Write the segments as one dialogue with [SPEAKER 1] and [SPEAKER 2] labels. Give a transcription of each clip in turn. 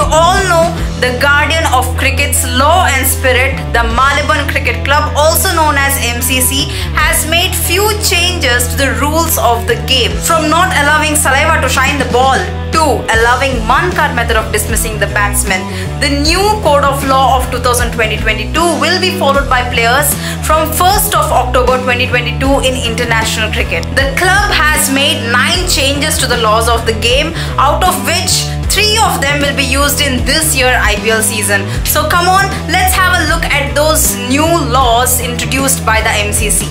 [SPEAKER 1] you all know, the guardian of cricket's law and spirit, the Marylebone Cricket Club, also known as MCC, has made few changes to the rules of the game. From not allowing saliva to shine the ball to allowing Mankad method of dismissing the batsman. The new code of law of 2020-22 will be followed by players from 1st of October 2022 in international cricket. The club has made 9 changes to the laws of the game out of which three of them will be used in this year IPL season. So come on, let's have a look at those new laws introduced by the MCC.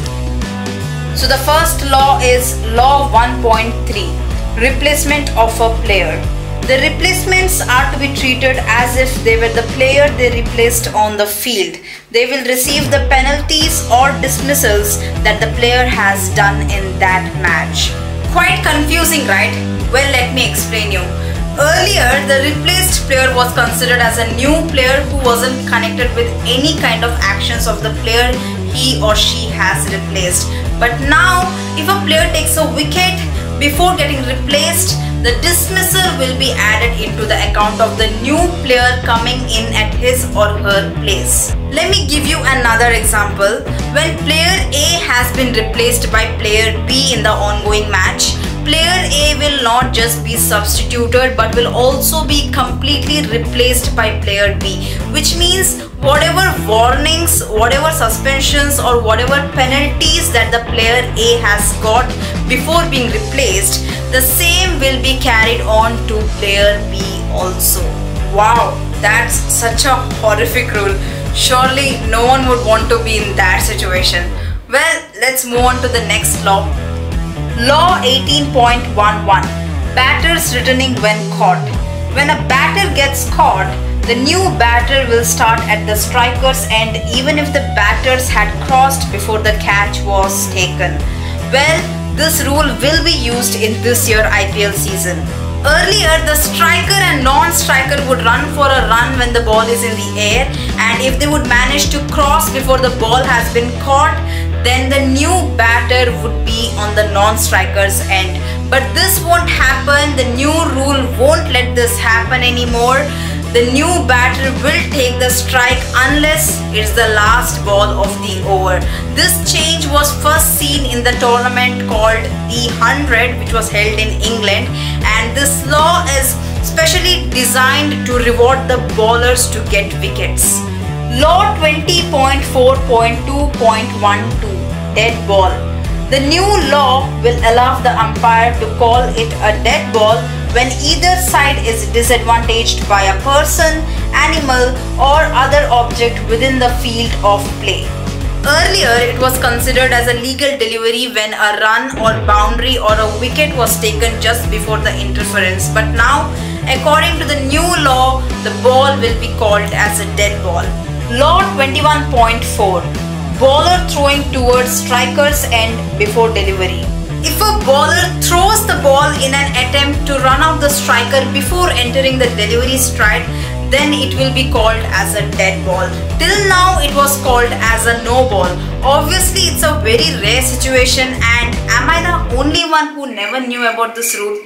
[SPEAKER 1] So the first law is Law 1.3 Replacement of a player. The replacements are to be treated as if they were the player they replaced on the field. They will receive the penalties or dismissals that the player has done in that match. Quite confusing, right? Well, let me explain you. Earlier, the replaced player was considered as a new player who wasn't connected with any kind of actions of the player he or she has replaced. But now, if a player takes a wicket, before getting replaced, the dismissal will be added into the account of the new player coming in at his or her place. Let me give you another example. When player A has been replaced by player B in the ongoing match, player A will not just be substituted but will also be completely replaced by player B which means whatever warnings, whatever suspensions or whatever penalties that the player A has got before being replaced, the same will be carried on to player B also. Wow, that's such a horrific rule. Surely no one would want to be in that situation. Well, let's move on to the next law. Law 18.11 Batters returning when caught. When a batter gets caught, the new batter will start at the striker's end even if the batters had crossed before the catch was taken. Well, this rule will be used in this year IPL season. Earlier, the striker and non-striker would run for a run when the ball is in the air and if they would manage to cross before the ball has been caught, then the new batter would be on the non-striker's end. But this won't happen, the new rule won't let this happen anymore the new batter will take the strike unless it's the last ball of the over. This change was first seen in the tournament called the 100 which was held in England and this law is specially designed to reward the bowlers to get wickets. Law 20.4.2.12 Dead Ball The new law will allow the umpire to call it a dead ball when either side is disadvantaged by a person, animal or other object within the field of play. Earlier, it was considered as a legal delivery when a run or boundary or a wicket was taken just before the interference. But now, according to the new law, the ball will be called as a dead ball. Law 21.4 Bowler throwing towards striker's end before delivery. If a bowler throws the ball in an attempt to run out the striker before entering the delivery stride, then it will be called as a dead ball. Till now it was called as a no ball. Obviously it's a very rare situation and am I the only one who never knew about this rule?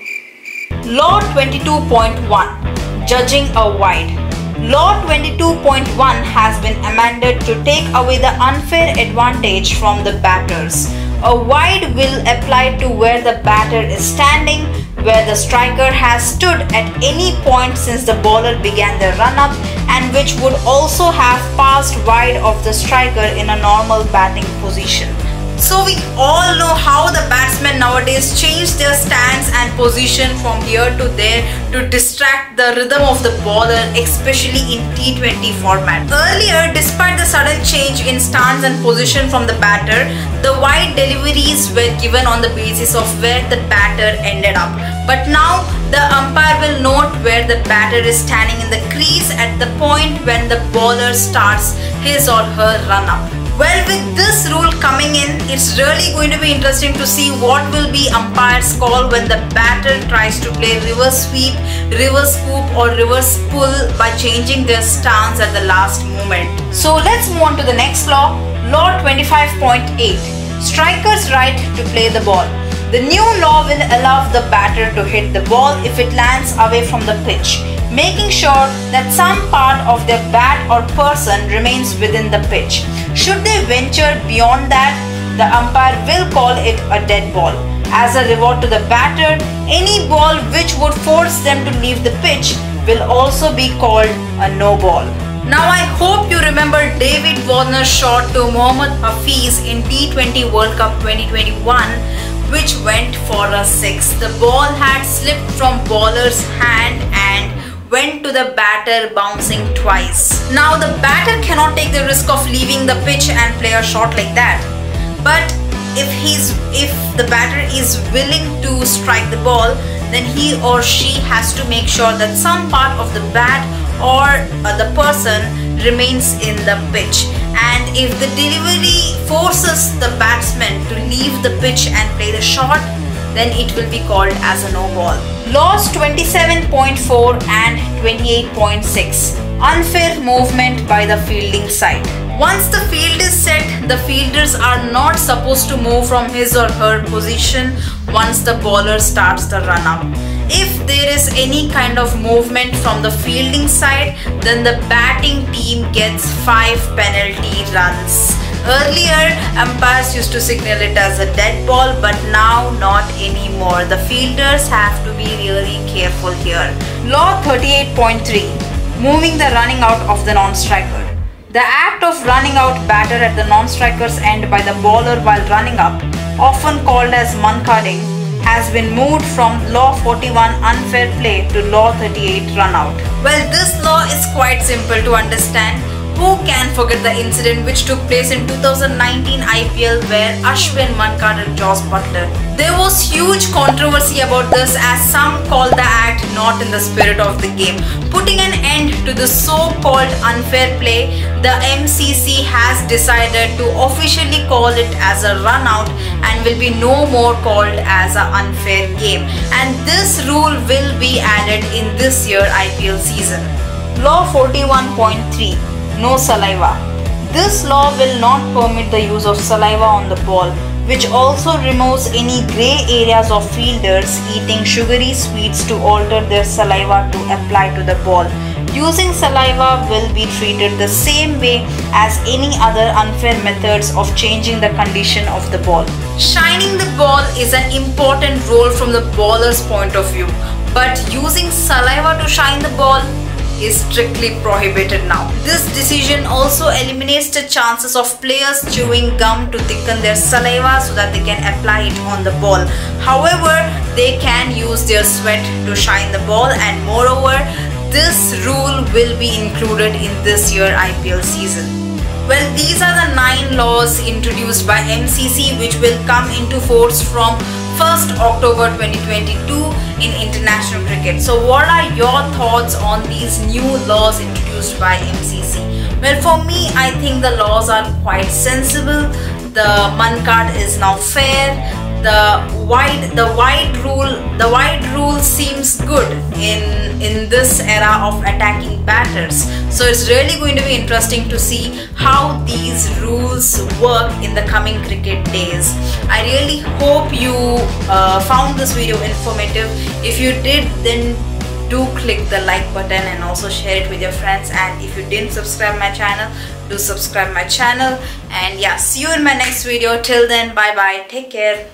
[SPEAKER 1] Law 22.1 Judging a wide Law 22.1 has been amended to take away the unfair advantage from the batters. A wide will apply to where the batter is standing, where the striker has stood at any point since the bowler began the run-up and which would also have passed wide of the striker in a normal batting position. So we all know how the batsmen nowadays change their stance and position from here to there to distract the rhythm of the bowler especially in T20 format. Earlier despite the sudden change in stance and position from the batter, the wide deliveries were given on the basis of where the batter ended up. But now the umpire will note where the batter is standing in the crease at the point when the bowler starts his or her run up. Well, with this rule coming in, it's really going to be interesting to see what will be umpire's call when the batter tries to play reverse sweep, reverse scoop or reverse pull by changing their stance at the last moment. So let's move on to the next law, Law 25.8, Striker's right to play the ball. The new law will allow the batter to hit the ball if it lands away from the pitch, making sure that some part of their bat or person remains within the pitch. Should they venture beyond that, the umpire will call it a dead ball. As a reward to the batter, any ball which would force them to leave the pitch will also be called a no ball. Now I hope you remember David Warner's shot to Mohammad Hafeez in T20 World Cup 2021 which went for a 6. The ball had slipped from bowler's hand and went to the batter bouncing twice. Now the batter cannot take the risk of leaving the pitch and play a shot like that. But if he's if the batter is willing to strike the ball then he or she has to make sure that some part of the bat or uh, the person remains in the pitch and if the delivery forces the batsman to leave the pitch and play the shot then it will be called as a no ball. Laws 27.4 and 28.6 Unfair movement by the fielding side. Once the field is set, the fielders are not supposed to move from his or her position once the bowler starts the run up. If there is any kind of movement from the fielding side, then the batting team gets 5 penalty runs. Earlier, umpires used to signal it as a dead ball, but now not anymore. The fielders have to be really careful here. Law 38.3 Moving the running out of the non-striker. The act of running out batter at the non-striker's end by the bowler while running up, often called as mankading, has been moved from Law 41 unfair play to Law 38 run out. Well, this law is quite simple to understand who can forget the incident which took place in 2019 IPL where Ashwin mankaded Jos Buttler? There was huge controversy about this as some called the act not in the spirit of the game. Putting an end to the so-called unfair play, the MCC has decided to officially call it as a run out and will be no more called as an unfair game. And this rule will be added in this year IPL season. Law 41.3 no saliva. This law will not permit the use of saliva on the ball, which also removes any grey areas of fielders eating sugary sweets to alter their saliva to apply to the ball. Using saliva will be treated the same way as any other unfair methods of changing the condition of the ball. Shining the ball is an important role from the bowler's point of view, but using saliva to shine the ball is strictly prohibited now. This decision also eliminates the chances of players chewing gum to thicken their saliva so that they can apply it on the ball. However, they can use their sweat to shine the ball and moreover, this rule will be included in this year IPL season. Well, these are the nine laws introduced by MCC which will come into force from 1st October 2022 in international cricket. So what are your thoughts on these new laws introduced by MCC? Well for me I think the laws are quite sensible. The Mankad is now fair the wide the wide rule the wide rule seems good in in this era of attacking batters. So it's really going to be interesting to see how these rules work in the coming cricket days. I really hope you uh, found this video informative. If you did then do click the like button and also share it with your friends. And if you didn't subscribe my channel do subscribe my channel. And yeah see you in my next video. Till then bye bye take care